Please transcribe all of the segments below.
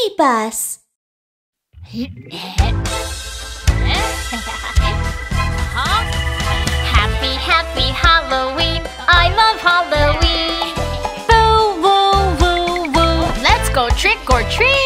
mini bus. happy, happy Halloween. I love Halloween. Woo, woo, woo, woo. Let's go trick or treat.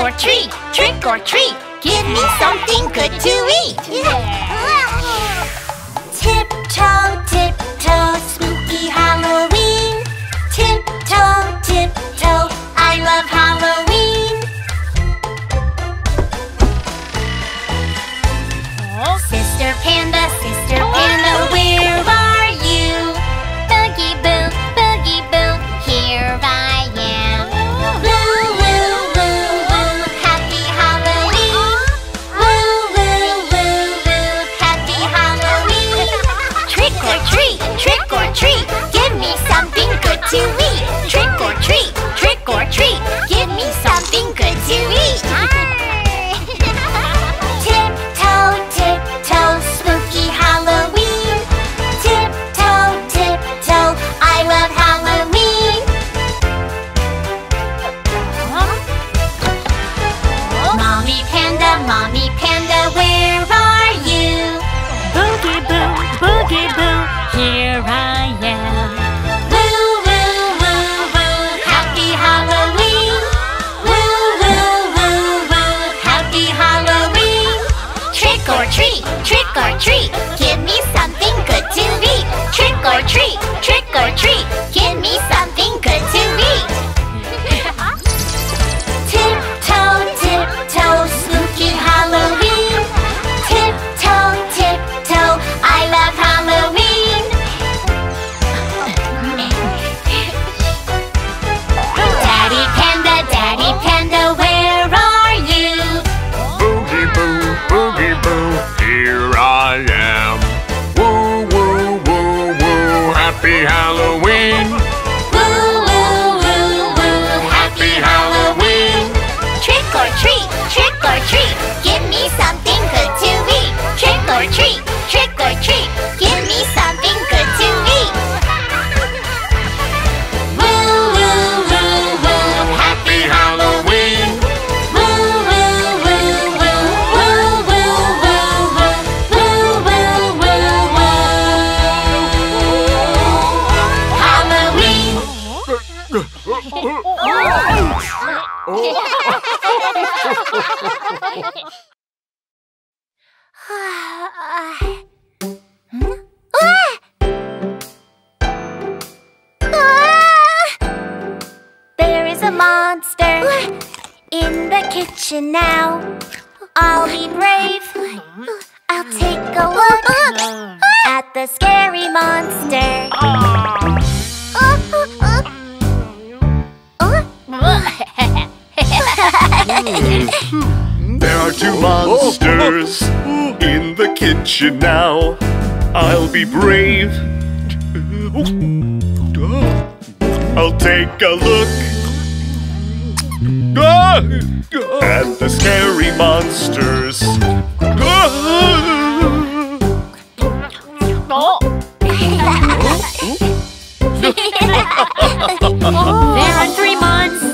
or treat, trick or treat. Give me something good to eat. scary monster. there are two monsters in the kitchen now. I'll be brave. I'll take a look at the scary monsters. there are three months.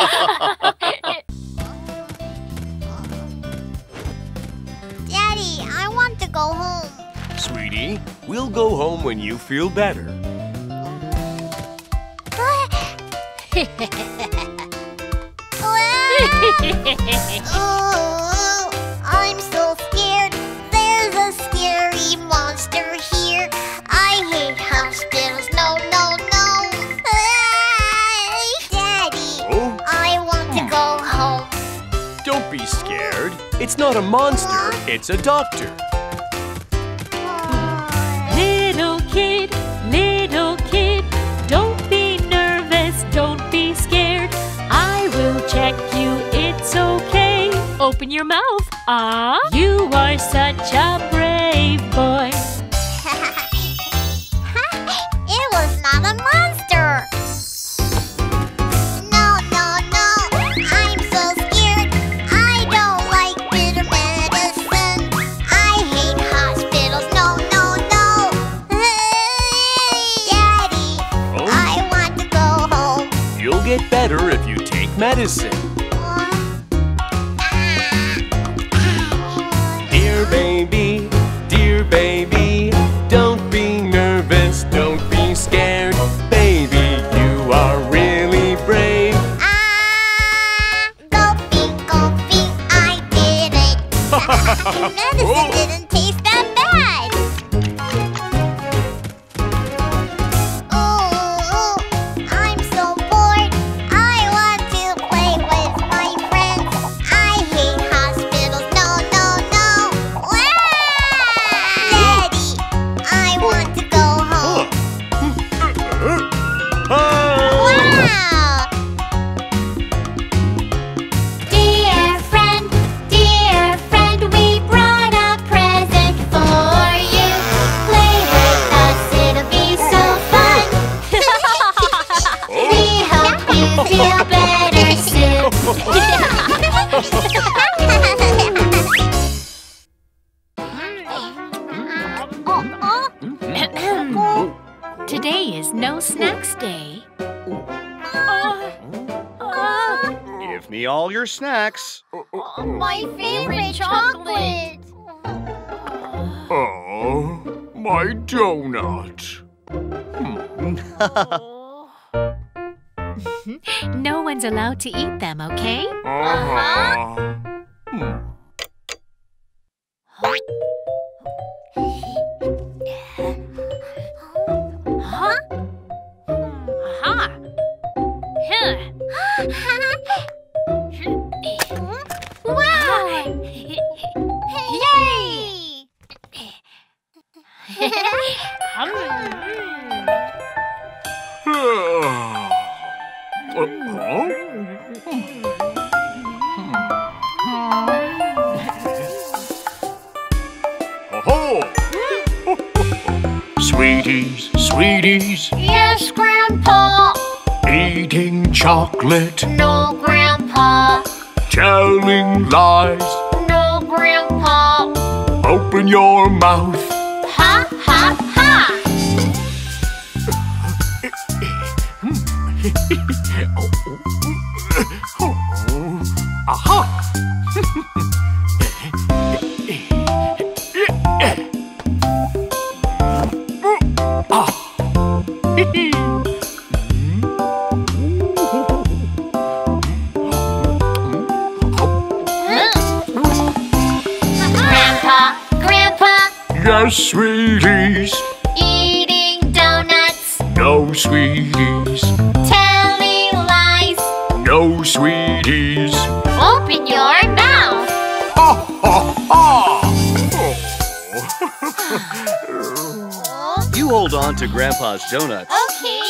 Daddy, I want to go home. Sweetie, we'll go home when you feel better. uh, not a monster, it's a doctor. Little kid, little kid, don't be nervous, don't be scared. I will check you, it's okay. Open your mouth. Ah, you are such a brave boy. Donut. No one's allowed to eat them, okay? Uh-huh. Huh? Sweeties, yes, Grandpa. eating chocolate, No, Grandpa. telling lies. No, Grandpa. Open your mouth. Ha, ha, ha. Aha! Sweeties. Eating donuts. No, sweeties. Telling lies. No, sweeties. Open your mouth. Ha ha ha! You hold on to Grandpa's donuts. Okay.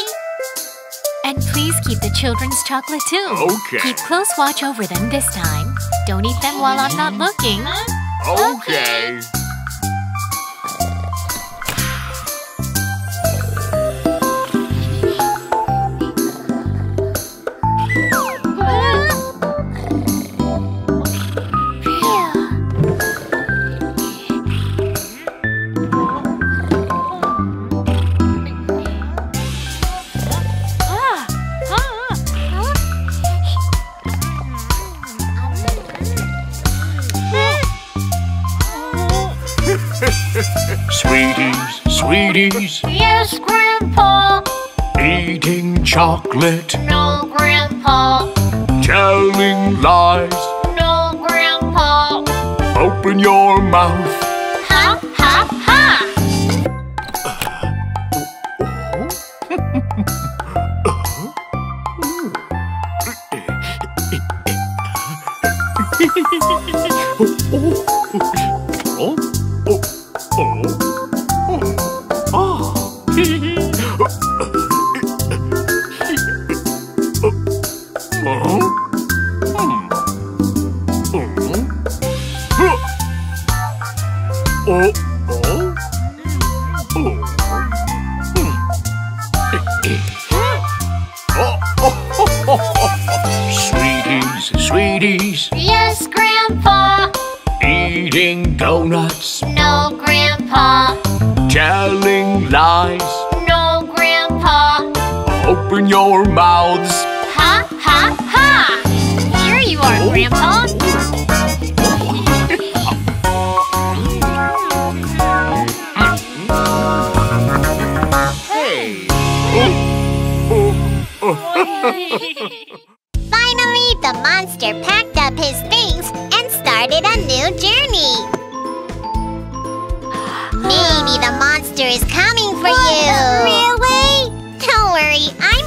And please keep the children's chocolate too. Okay. Keep close watch over them this time. Don't eat them while I'm not looking. Okay. Ah, chocolate. No, Grandpa. Telling lies. No, Grandpa. Open your mouth. Open your mouths. Ha, ha, ha! Here you are, oh. Grandpa. hey! Finally, the monster packed up his things and started a new journey. Maybe the monster is coming for you worry, I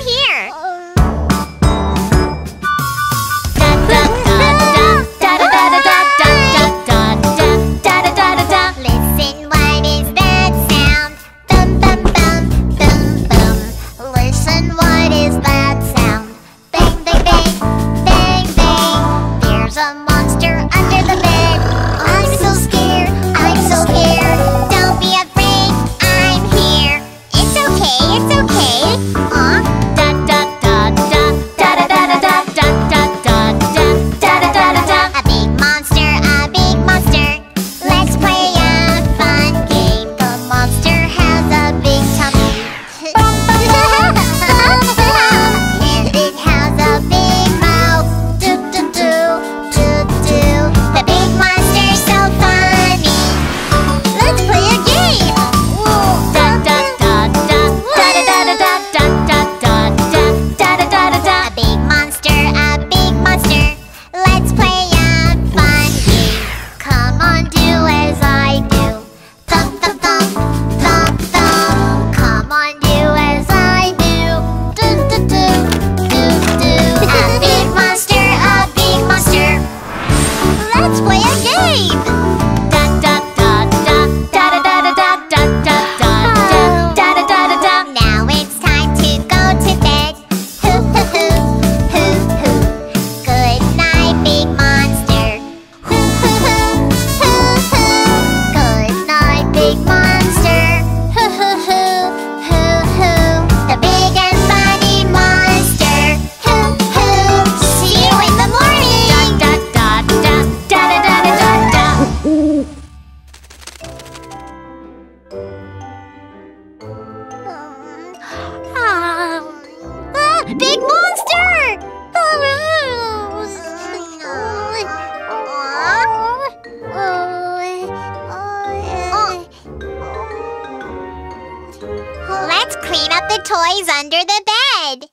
toys under the bed.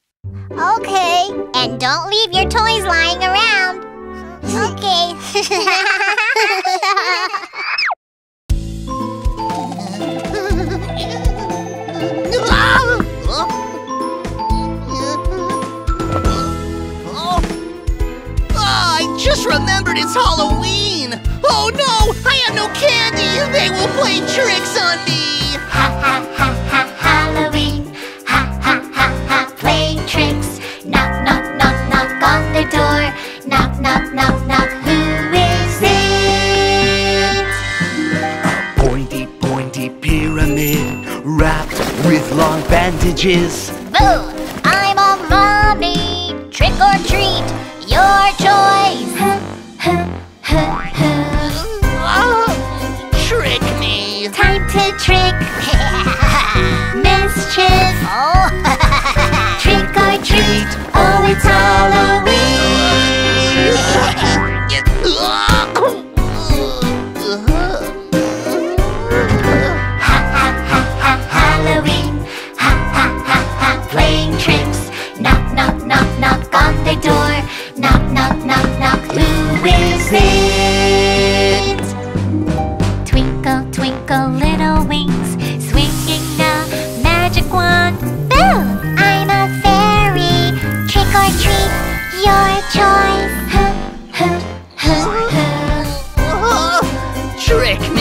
Okay. And don't leave your toys lying around. Okay. Ah, I just remembered it's Halloween! Oh no! I have no candy! They will play tricks on me! Ha ha ha! advantages. Boo! I'm a mommy. Trick or treat, your choice. trick me. Time to trick. Mischief. Oh. trick or treat. Oh, it's all over. Lick!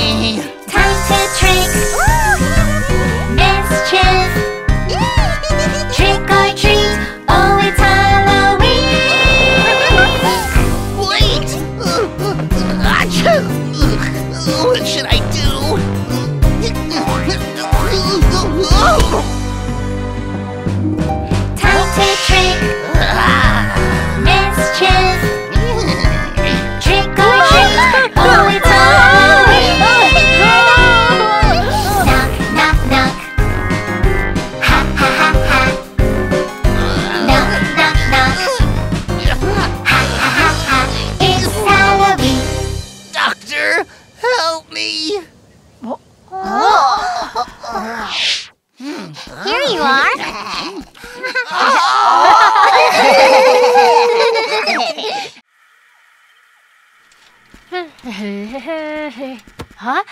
huh?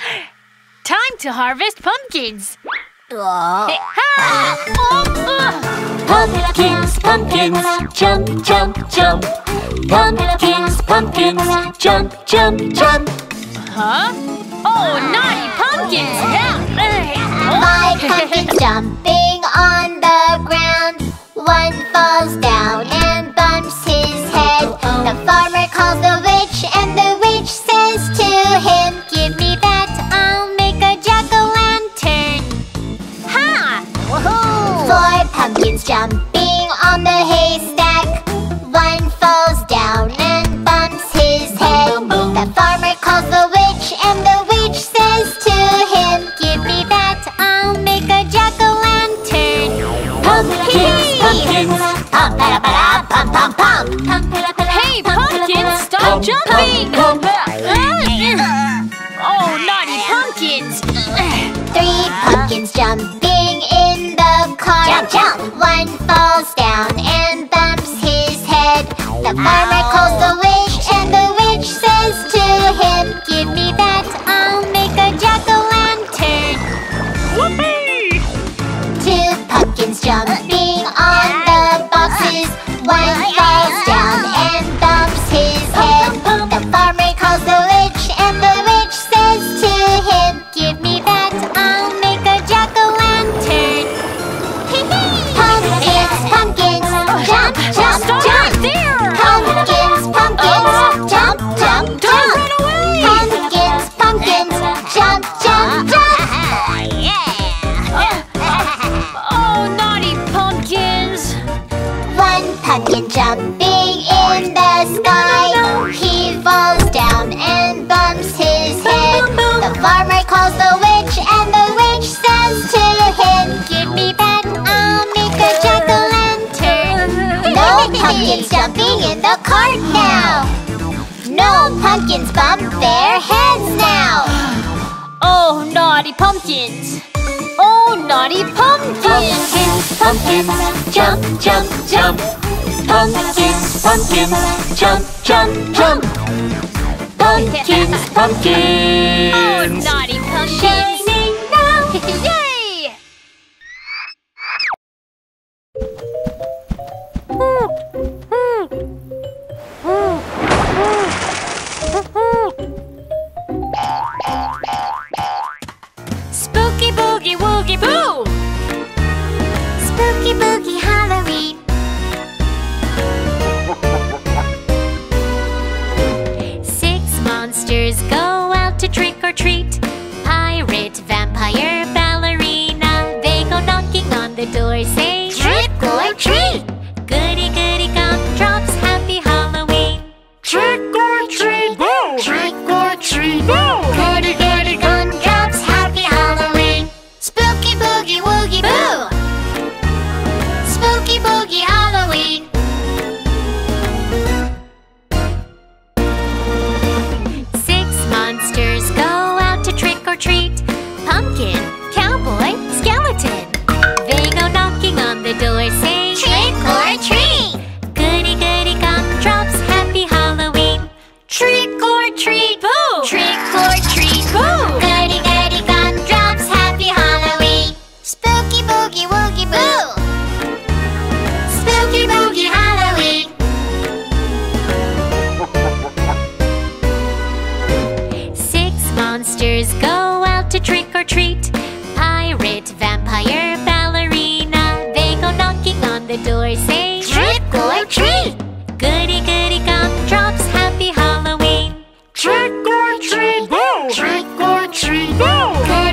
Time to harvest pumpkins. Oh. Pumpkins, pumpkins, jump, jump, jump. Pumpkins, pumpkins, jump, jump, jump. Huh? Oh, naughty pumpkins! My pumpkin's jumping on the ground. One falls down and bumps his head. The farmer calls the witch Mama. the cart now! No pumpkins bump their heads now! Oh, naughty pumpkins! Oh, naughty pumpkins! Pumpkins, pumpkins, jump, jump, jump! Pumpkins, pumpkins, jump, jump, jump! Pumpkins, pumpkins! Oh, treat!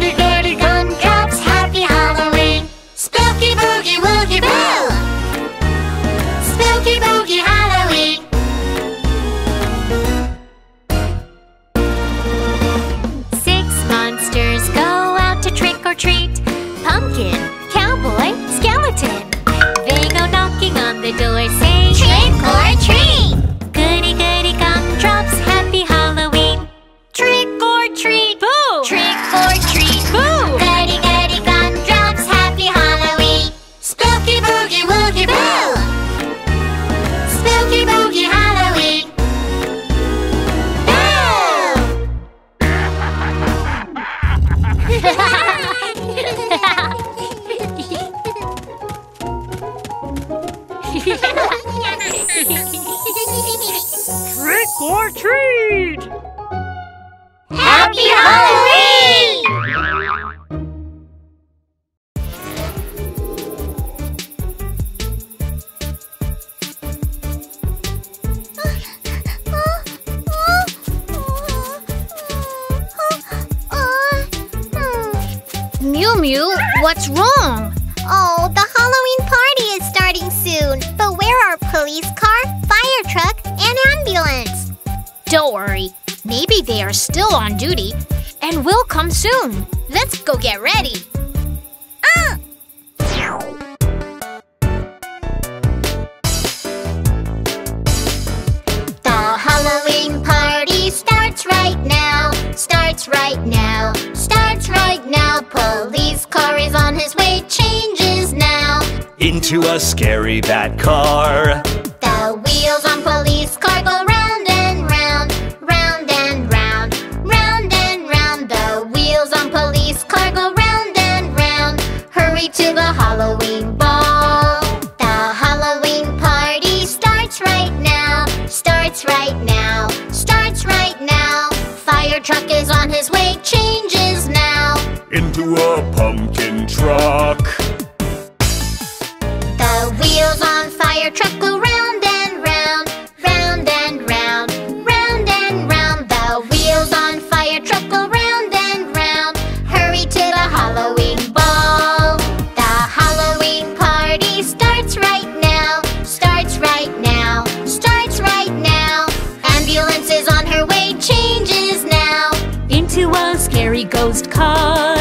Happy Halloween! Come soon. Let's go get ready. Ah! The Halloween party starts right now. Starts right now. Starts right now. Police car is on his way. Changes now. Into a scary bat car. Ghost car.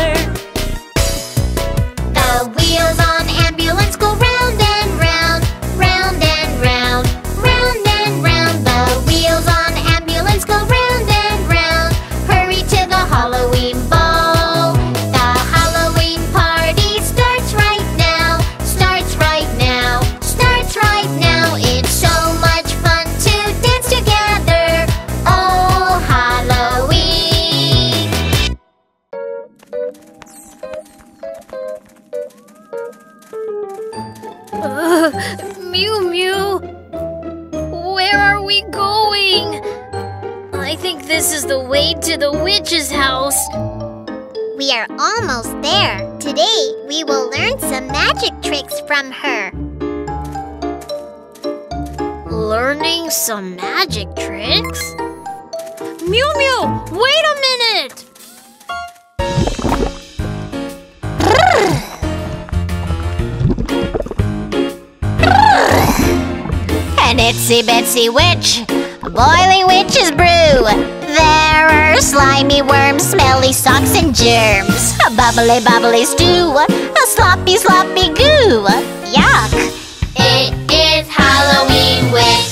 Almost there. Today, we will learn some magic tricks from her. Learning some magic tricks? Miumiu, wait a minute! An itsy bitsy witch, boiling witch's brew. There are slimy worms, smelly socks, and germs. A bubbly, bubbly stew, a sloppy, sloppy goo. Yuck! It is Halloween witch.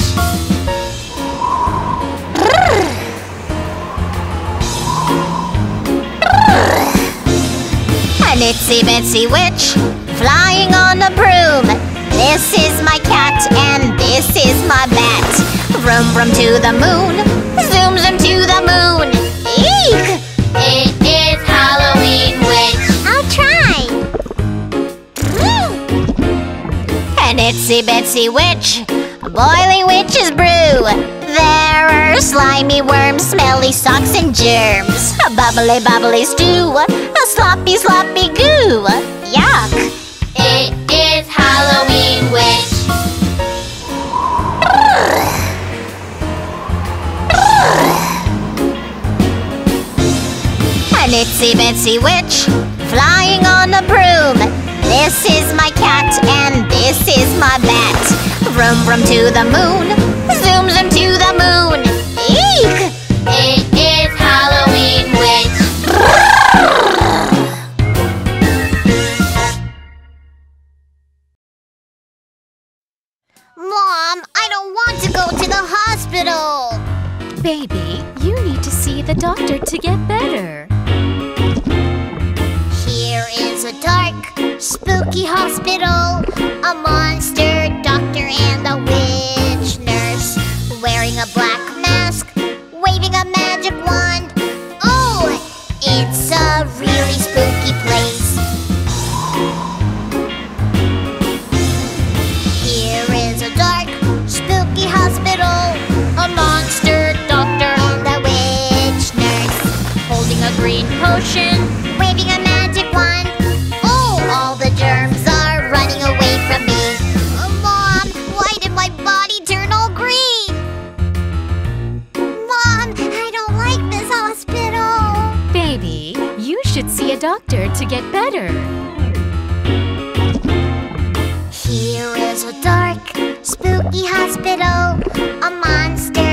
An itsy bitsy witch, flying on a broom. This is my cat and this is my bat. Vroom vroom to the moon, zoom zoom to the moon. Eek! It is Halloween witch. I'll try. Hmm. An itsy bitsy witch, boiling witch's brew. There terror, slimy worms, smelly socks and germs. A bubbly, bubbly stew, a sloppy, sloppy goo. Yuck! It is Halloween Witch. An itsy bitsy witch flying on a broom. This is my cat and this is my bat. Vroom to the moon, zoom zoom to the moon. Eek! It is Halloween Witch. Mom, I don't want to go to the hospital. Baby, you need to see the doctor to get better. Spooky hospital. A monster doctor and a witch nurse. Wearing a black mask, waving a magic wand. Oh, it's a really spooky place. Here is a dark, spooky hospital. A monster doctor and a witch nurse. Holding a green potion. Waving a doctor to get better. Here is a dark, spooky hospital. A monster